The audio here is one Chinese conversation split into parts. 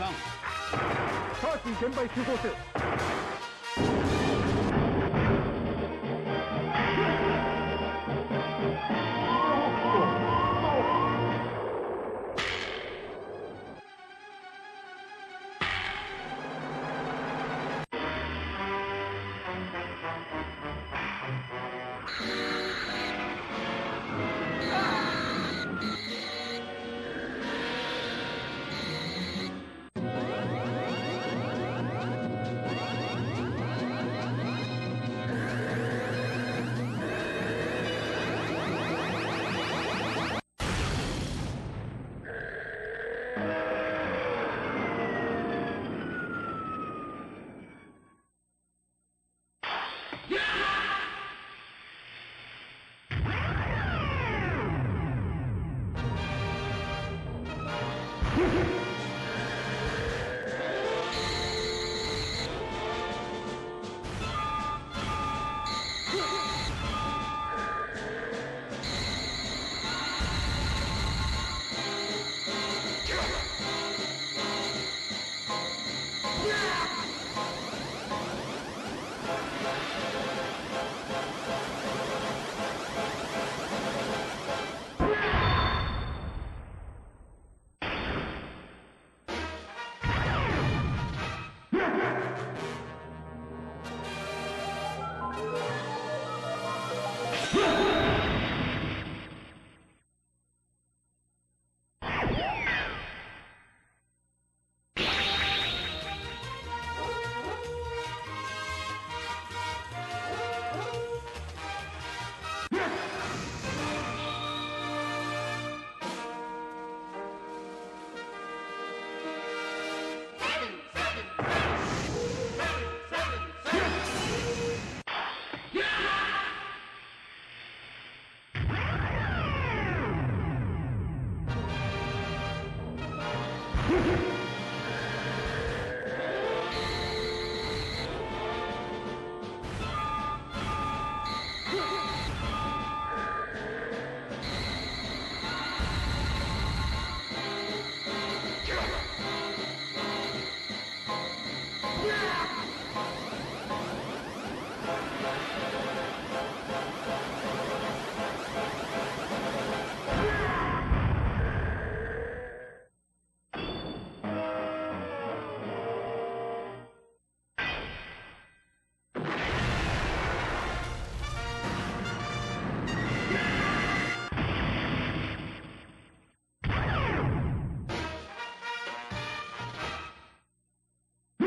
ちらさん直ちに現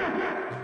Yeah, yeah.